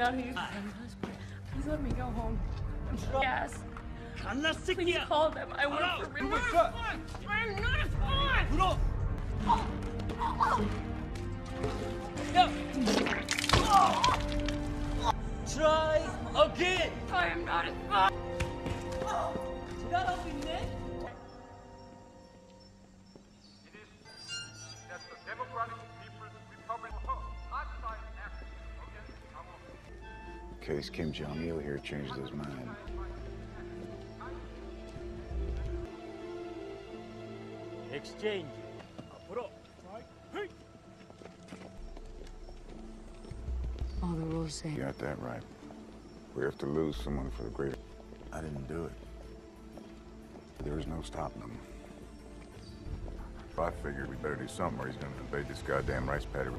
I'm really not who you think I am. Please let me go home. I'm yes. Please call them. I work for River. I'm not a spy. Try again. I am not a spy. that case, Kim Jong-il here changed his mind. Exchange. All the rules say... You got that right. We have to lose someone for the greater... I didn't do it. There is no stopping them. I figured we better do something or he's gonna invade this goddamn rice paddy.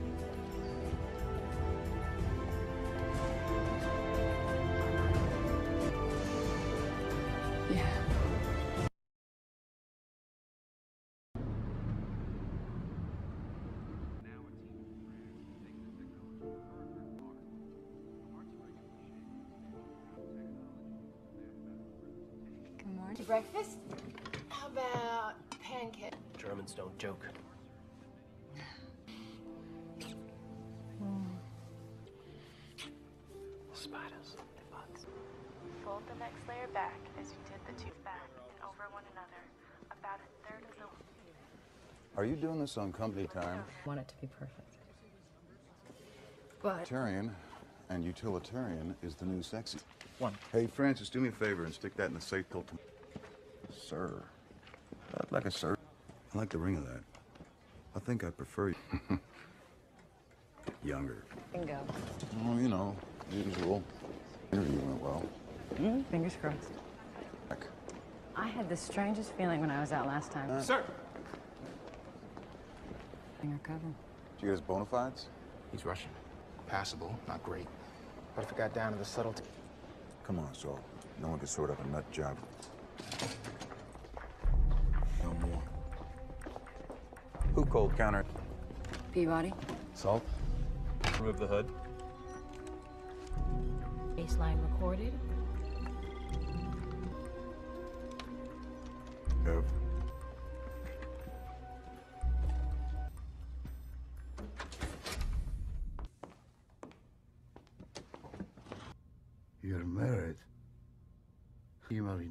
Breakfast? How about pancake? Germans don't joke. Fold the next layer back as you did the two back and over one another, about a third of the Are you doing this on company time? I want it to be perfect. But Utilitarian and utilitarian is the new sexy. One. Hey, Francis, do me a favor and stick that in the safe till tom- Sir. I'd like a sir. I like the ring of that. I think I prefer you. Younger. bingo. Well, you know, usual. Interview went well. Mm, fingers crossed. Heck. I had the strangest feeling when I was out last time. Sir. Finger cover. Did you get his bona fides? He's Russian. Passable, not great. But if it got down to the subtlety, Come on, Saul. No one can sort out a nut job. No more. Who cold counter? Peabody. salt. Remove the hood. baseline recorded.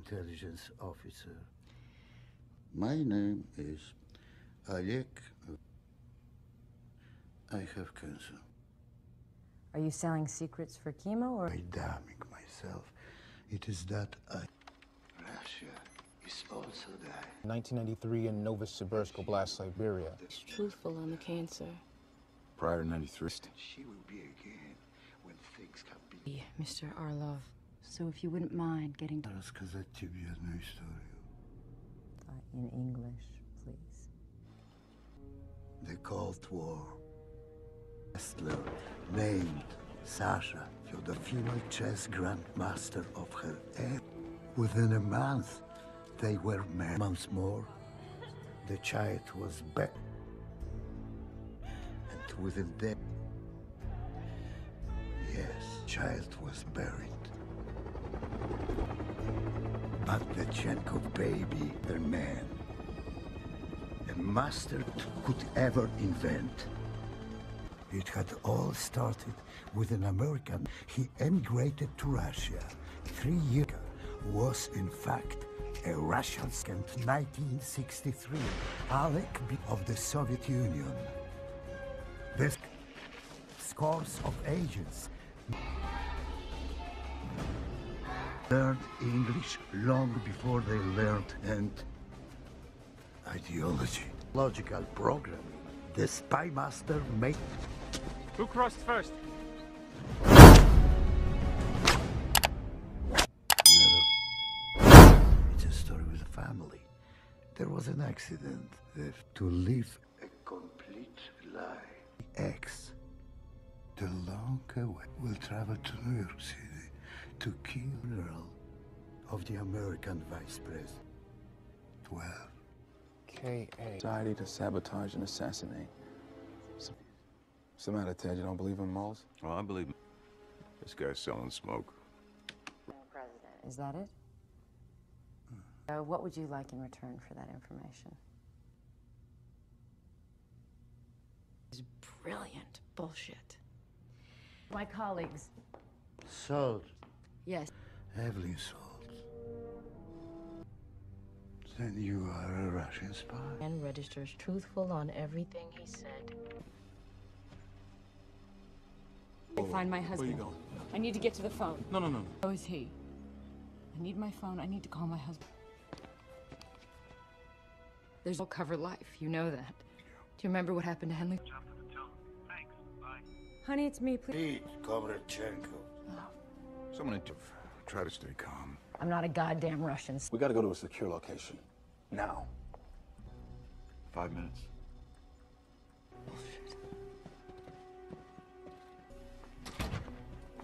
Intelligence officer. My name is Alek. I have cancer. Are you selling secrets for chemo or? By damning myself, it is that I. Russia is also dying. 1993 in Novosibirsk Oblast, Siberia. It's Truthful on the cancer. Prior to 93. She will be again when things can be. Mr. Orlov. So if you wouldn't mind getting to Рассказать тебе одну историю. in English, please. The Cold War. Wrestler named Sasha, you're the female chess grandmaster of her era. Within a month, they were married. Months more, the child was back. And within that, yes, child was buried. But the Chenkov baby, the man, a master could ever invent. It had all started with an American. He emigrated to Russia. Three years was, in fact, a Russian scam. 1963, Alec of the Soviet Union. This scores of agents learned English long before they learned and ideology. Logical programming. The spy master made Who crossed first? Never. It's a story with a family. There was an accident. To live a complete lie. X, the long way, will travel to New York City to kill Earl of the American Vice President. Twelve. K.A. Society to sabotage and assassinate. What's the matter, Ted? You don't believe in moles? Well, I believe this guy's selling smoke. President. Is that it? So, what would you like in return for that information? It's brilliant bullshit. My colleagues. Salt. Yes. Heavily salt. Then you are a Russian spy. And registers truthful on everything he said. I Find my husband. Where you going? I need to get to the phone. No, no, no. How is he? I need my phone. I need to call my husband. There's no cover life. You know that. Do you remember what happened to Henley? Honey, it's me, please. Pete Kovrchenko. Someone to try to stay calm. I'm not a goddamn Russian. We gotta go to a secure location. Now. Five minutes. Oh,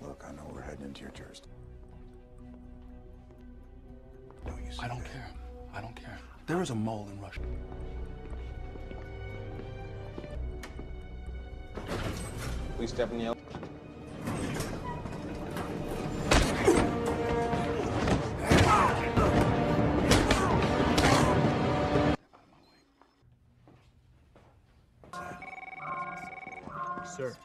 Look, I know we're heading into your jurisdiction. No, you I don't said- care. I don't care. There is a mole in Russia. Please step in the elevator. Sir.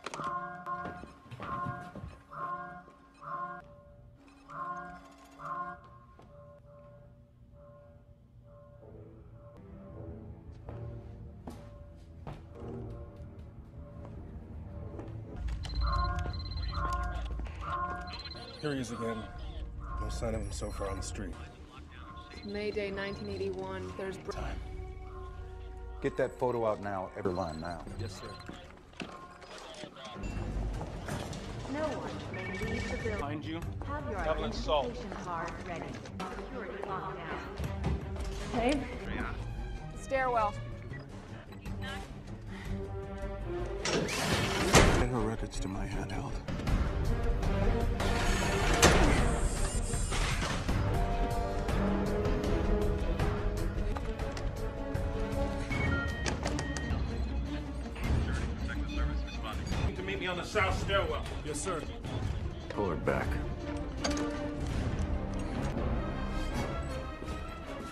Here he is again. No sign of him so far on the street. May Day 1981. There's. Br- Get that photo out now, every line now. Yes, sir. No one may leave the building. Find you. Have your Evelyn Salt. identification card ready. Security lockdown. Babe? Stairwell. Send her records to my handheld. To meet me on the south stairwell. Yes, sir. Pull her back.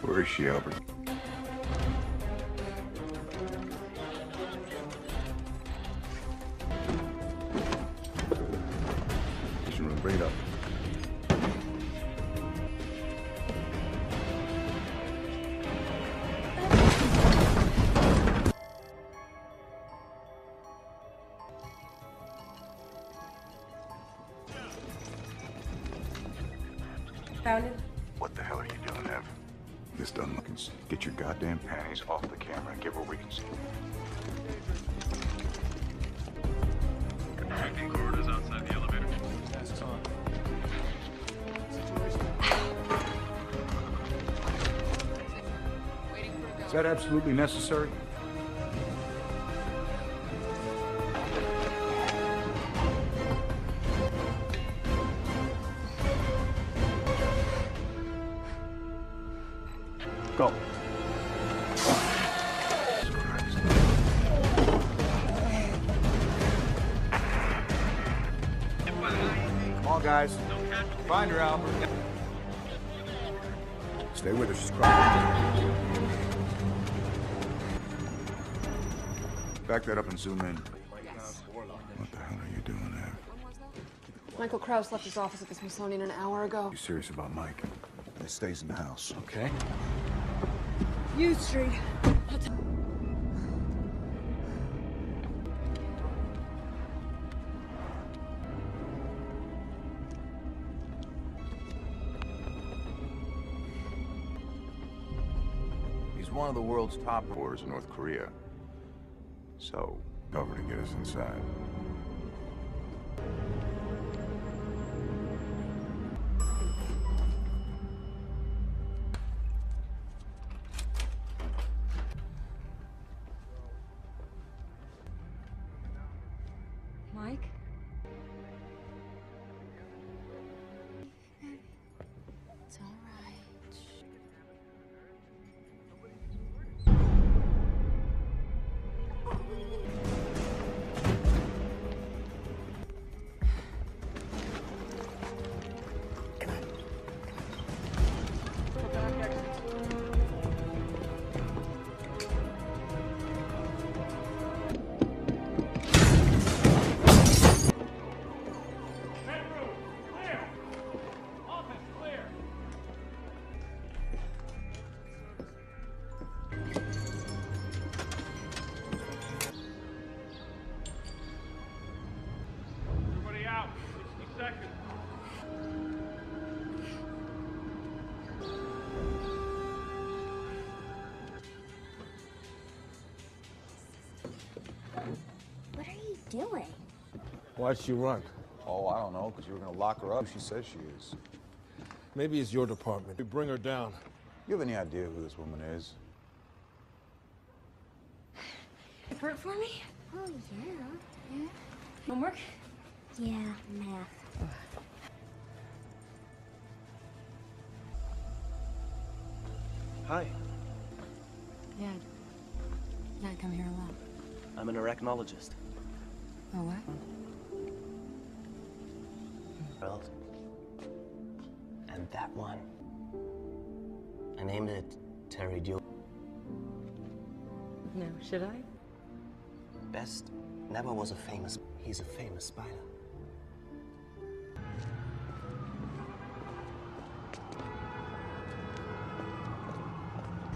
Where is she, Albert? Absolutely necessary? Go. Come on, guys. Find her, Albert. Stay with her. She's crying. Back that up and zoom in. What the hell are you doing there? Michael Krause left his office at the Smithsonian an hour ago. You serious about Mike? He stays in the house. Okay. U Street. He's one of the world's top wars in North Korea. So, cover to get us inside. Why'd she run? Oh, I don't know, because you were gonna lock her up. She says she is. Maybe it's your department. You bring her down. You have any idea who this woman is? Report for me? Oh, yeah. Yeah. Homework? Yeah, math. Hi, Yeah. Yeah, I come here a lot. I'm an arachnologist. Oh, what? That one. I named it Terry Dew. No, should I? Best never was a famous. He's a famous spider.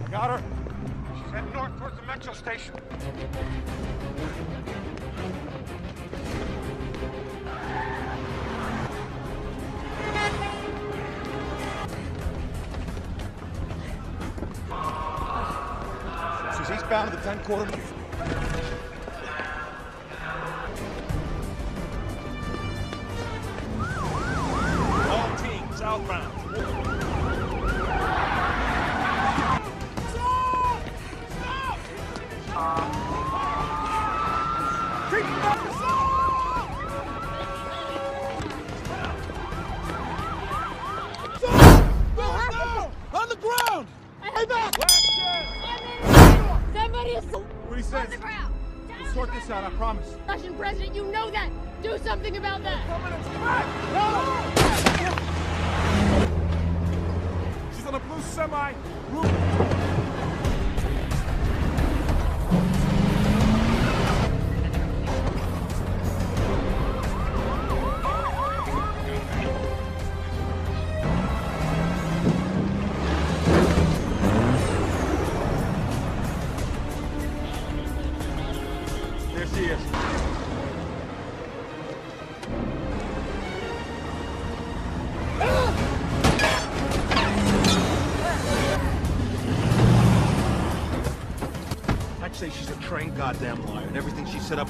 I got her. She's heading north towards the metro station. Eastbound to the 10 quarter. Say she's a trained goddamn liar, and everything she set up.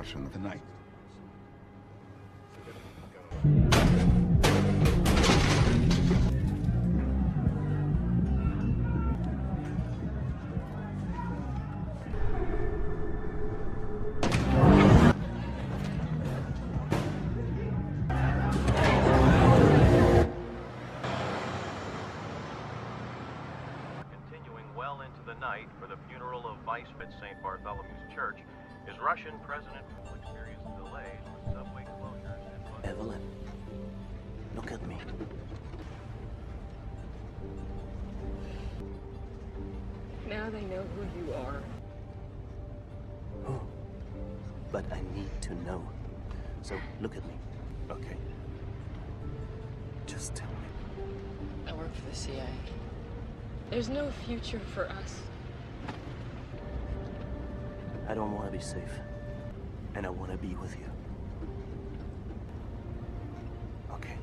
Russian Tonight. Continuing Russian President will experience delays with subway closures and Evelyn, look at me. Now they know who you are. Who? But I need to know. So look at me, okay? Just tell me. I work for the CIA. There's no future for us. I don't want to be safe, and I want to be with you. Okay.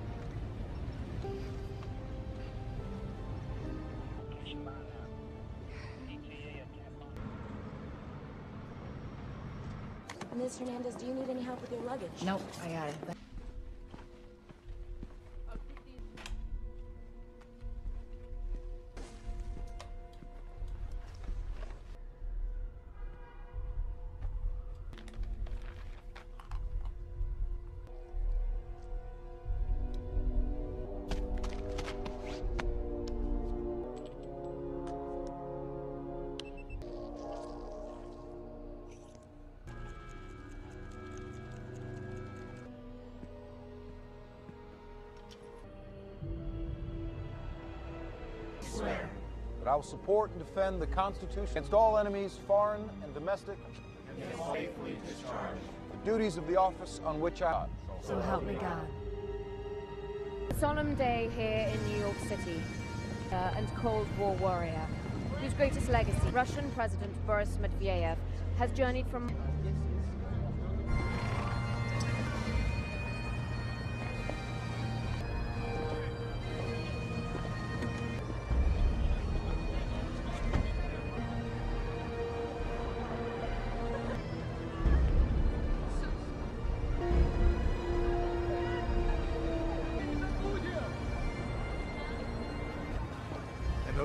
Ms. Hernandez, do you need any help with your luggage? Nope, I got it. Will support and defend the Constitution against all enemies, foreign and domestic, and faithfully discharge the duties of the office on which I. So help me God. A solemn day here in New York City, uh, and Cold War warrior, whose greatest legacy, Russian President Boris Matveyev, has journeyed from.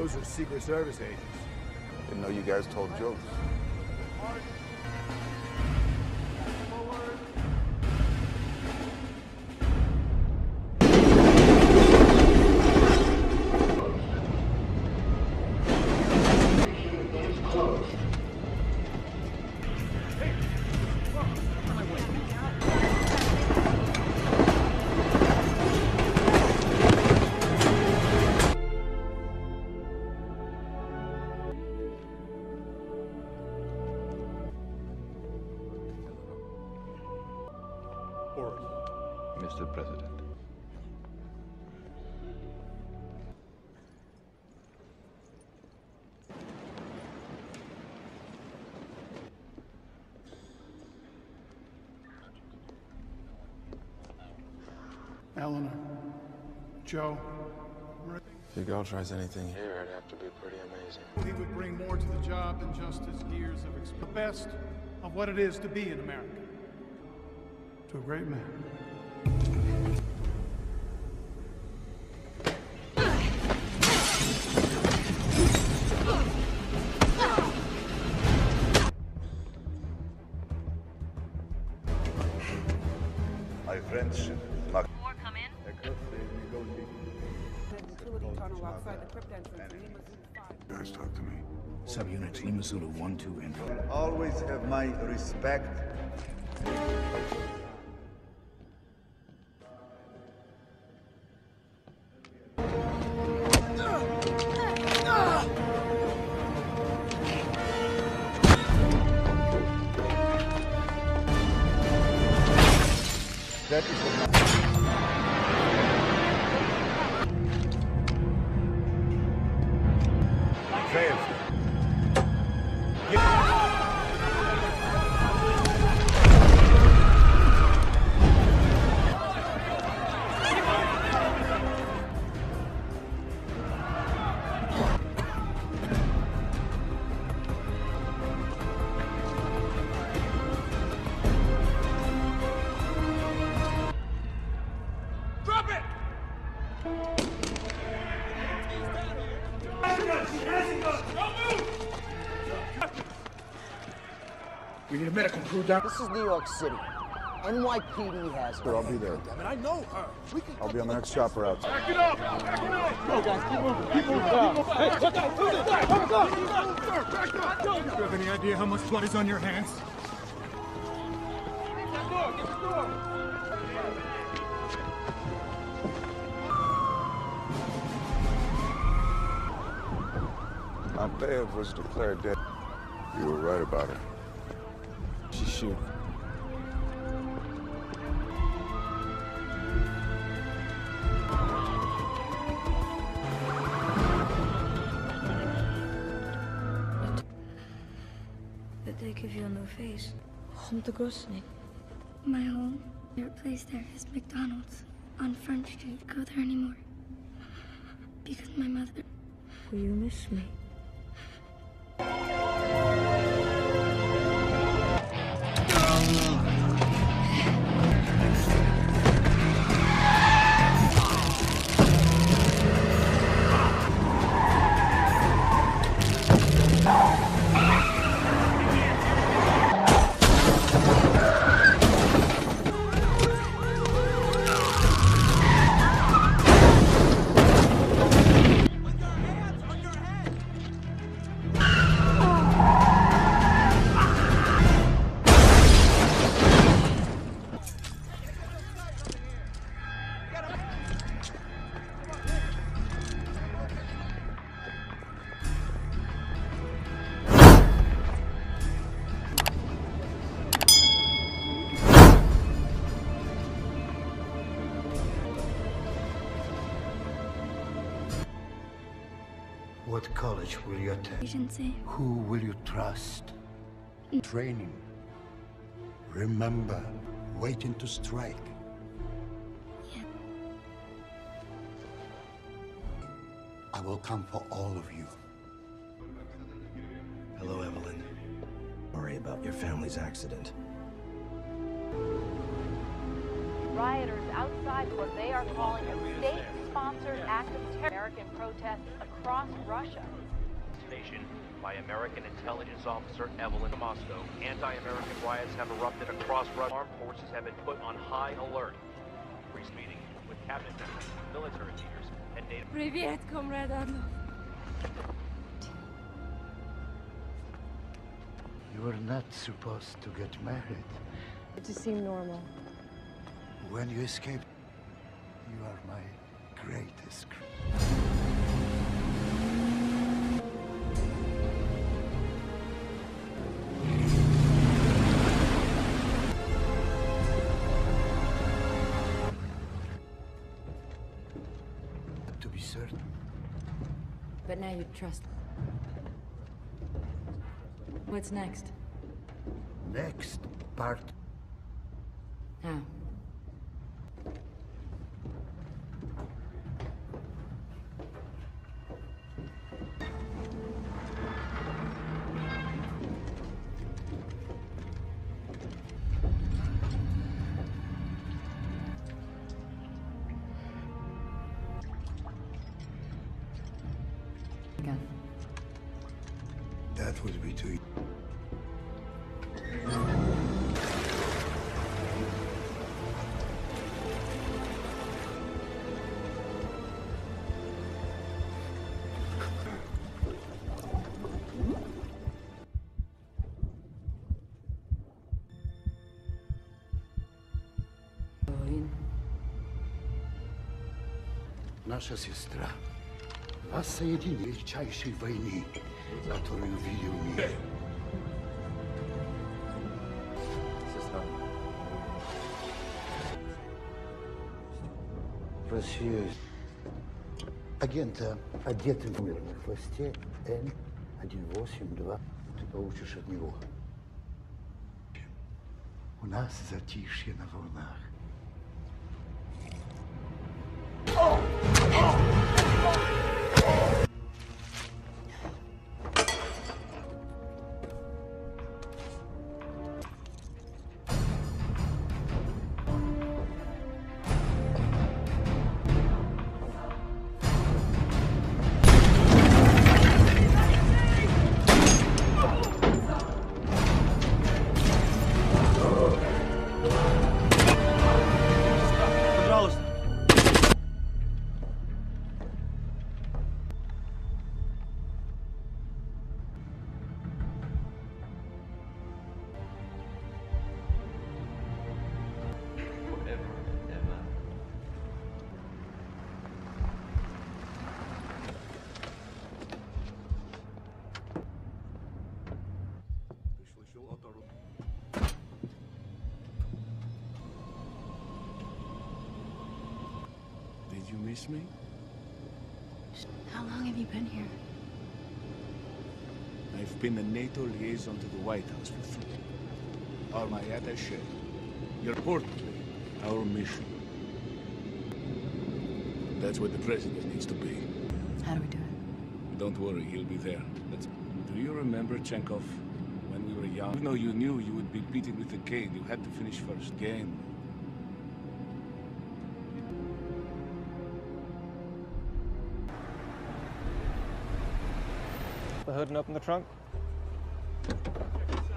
Those are Secret Service agents. Didn't know you guys told jokes. Eleanor, Joe, If your girl tries anything here, it'd have to be pretty amazing. he would bring more to the job than just his years of experience. The best of what it is to be an American. To a great man. Lima Zulu 1, 2, and 3. Always have my respect. That is the crew down. This is New York City. NYPD has Sure, I'll be there. And I know her. We can I'll be on the next chopper out. back it up. Back it up. Go, guys, keep moving. Keep moving down. Hey, look out. Who's this guy? Back up. Back up. Do you have any idea how much blood is on your hands? Get the door. Get the door. Matveyev was declared dead. You were right about her. She's shooting. That they give you a new face. Home to Grozny. My home, your place there is McDonald's on Front Street. Go there anymore. Because my mother. Will you miss me? What college will you attend? Agency. Who will you trust? Mm. Training. Remember, waiting to strike. I will come for all of you. Hello, Evelyn. Worry about your family's accident. Rioters outside what they are calling a state-sponsored act of terror. American protests across Russia. Nation by American intelligence officer Evelyn Moscow. Anti-American riots have erupted across Russia. Armed forces have been put on high alert. Brief meeting with cabinet members, military leaders, and native. Привет, комрад Орлов. You are not supposed to get married. It just seemed normal. When you escape, you are my greatest. To be certain. But now you trust. What's next? Next part. How? Наша сестра. Вас соединит величайшей войны, которую видел мир. Сестра. Россия. Агента, одетым в мир на хвосте Н-182. Ты получишь от него. У нас затишье на волнах. Miss me? How long have you been here? I've been the NATO liaison to the White House for three. My attaché. Importantly, our mission. That's where the president needs to be. How do we do it? Don't worry, he'll be there. That's... Do you remember, Chenkov, when we were young? Even though you knew you would be beaten with a cane, you had to finish first. Game. The hood and open the trunk.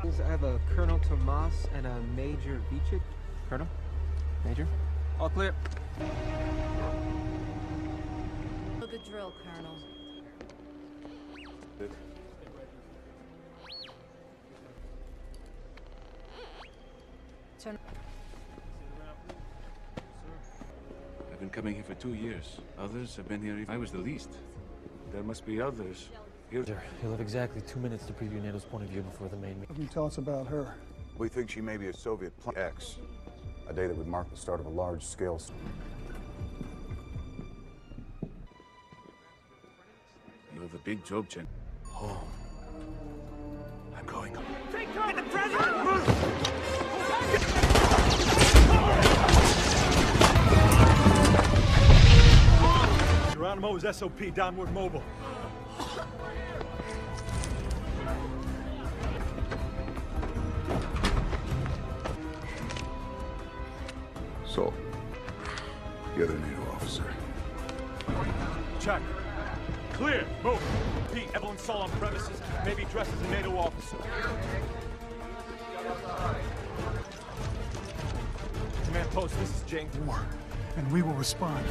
I have a Colonel Tomas and a Major Vichik. Colonel? Major? All clear. Know the drill, Colonel. Turn. I've been coming here for two years. Others have been here. I was the least. There must be others. Here. You'll have exactly two minutes to preview NATO's point of view before the main meeting. What can you tell us about her? We think she may be a Soviet pl- X, a day that would mark the start of a large-scale. You of a big job, Chen. Home. Oh. I'm going. Take cover! the president! Geronimo is SOP, downward mobile. The other NATO officer. Check. Clear. Move. Pete, Evelyn Salt on premises. Maybe dressed as a NATO officer. Command post, this is James Moore. And we will respond.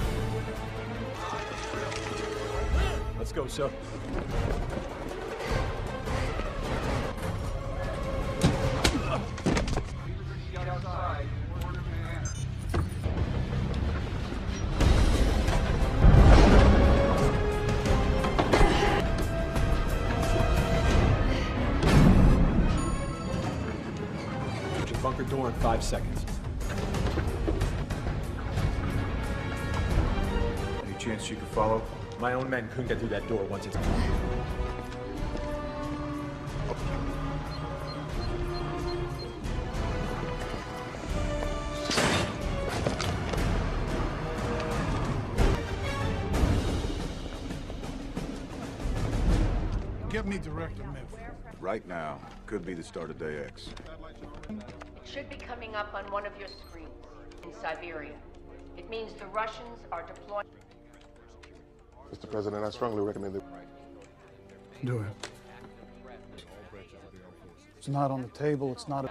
Let's go, sir. Any you could follow? My own men couldn't get through that door once it's... Get me Director Miff. Right now. Could be the start of day X. Should be coming up on one of your screens in Siberia. It means the Russians are deploying. Mr. President, I strongly recommend that. Do it. It's not on the table. It's not. A...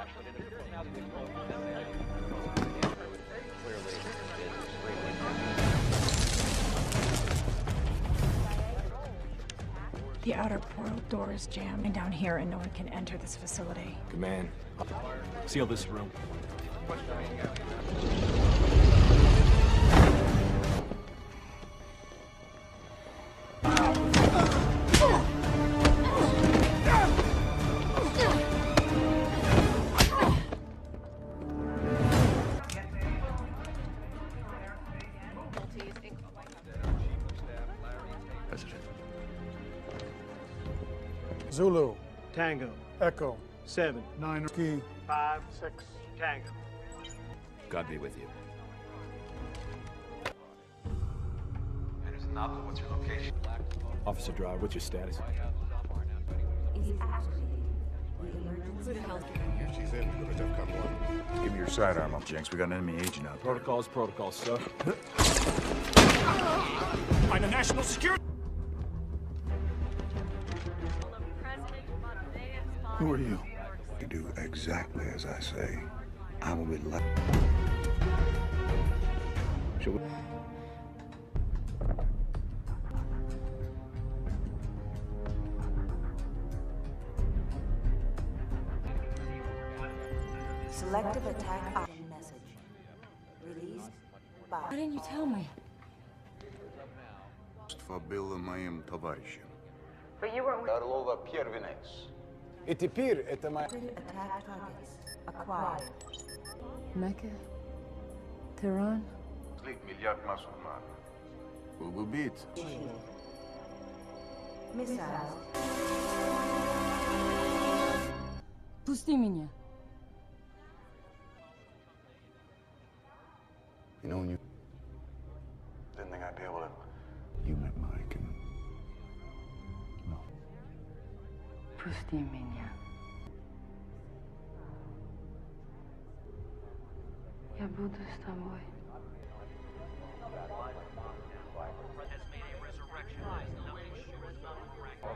The outer portal door is jammed and down here, and no one can enter this facility. Command. Seal this room. Zulu. Tango. Echo. Seven. Nine. Ski. Five, six, Tango. God be with you. Anderson Opera, what's your location? Officer Drive, what's your status? Who the hell's She's in. Go to DEFCON 1. Give me your sidearm up, Jenks. We got an enemy agent out there. Protocols, protocols, sir. Find a national security. Who are you? You do exactly as I say. I will be left. Shall we? Selective attack option message. Released by. Why didn't you tell me? Фабила моим товарищам. But you weren't. Орлова первенец. И теперь это моя... Attack targets acquired. Mecca? Tehran? Слить миллиард мусульман. Missiles. Пусти меня. You know when you... домой.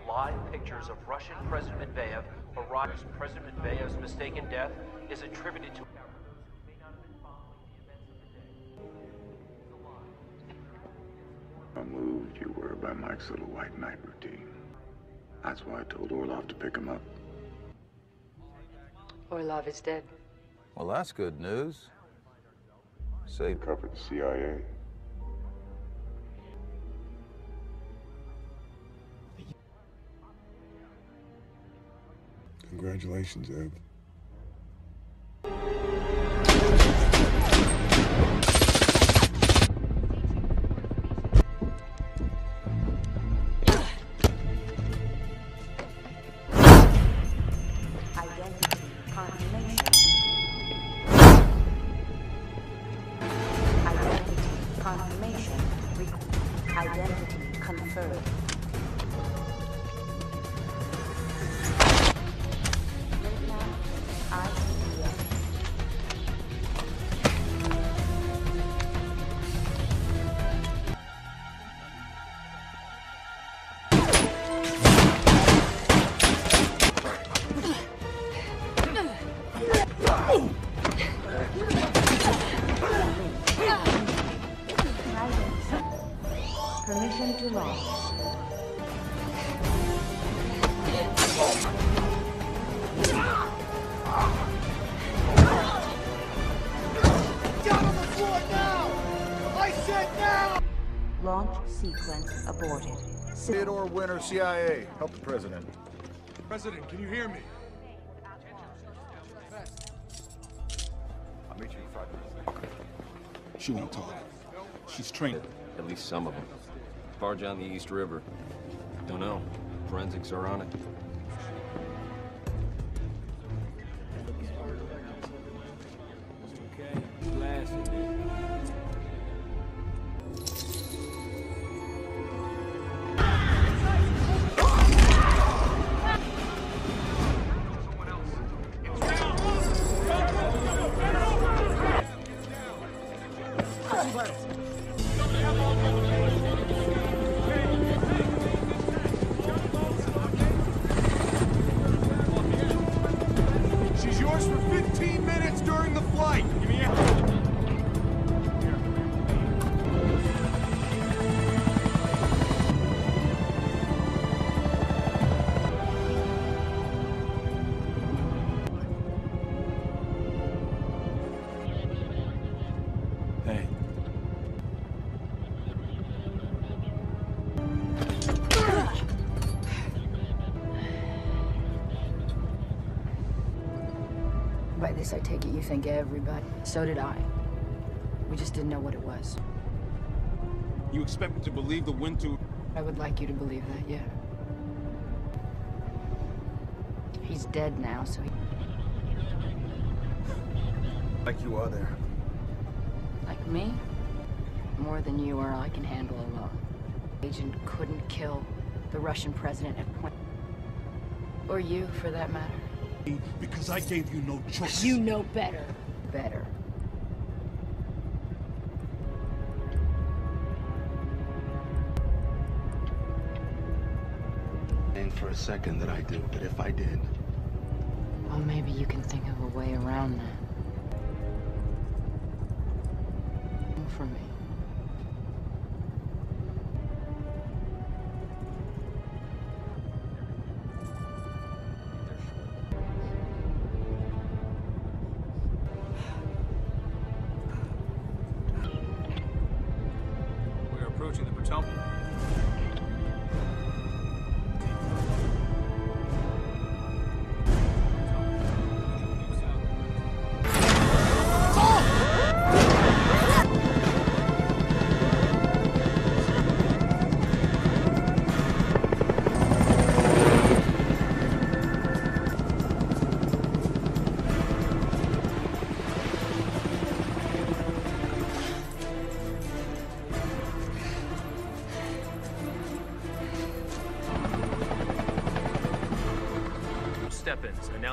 Live pictures of Russian President Matveyev arrives. President Matveyev's mistaken death is attributed to. How moved you were by Mike's little white knight routine. That's why I told Orlov to pick him up. Orlov is dead. Well, that's good news. Save covered the CIA. Congratulations, Ev. sequence aborted. Theodore Winter, CIA. Help the president. President, can you hear me? I'll meet you in five minutes. She won't talk. She's trained. At least some of them. Barge on the East River. Don't know. Forensics are on it. This, I take it you think everybody. So did I. We just didn't know what it was. You expect me to believe the Winter... I would like you to believe that, yeah. He's dead now, so he... Like you are there. Like me? More than you or I can handle alone. Agent couldn't kill the Russian president at point. Or you, for that matter. Because I gave you no choice. You know better. Better. And for a second that I do, but if I did, Well, maybe you can think of a way around that.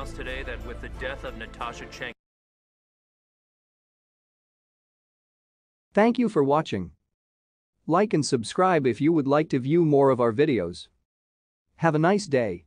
Announced today that with the death of Natasha Cheng. Thank you for watching. Like and subscribe if you would like to view more of our videos. Have a nice day.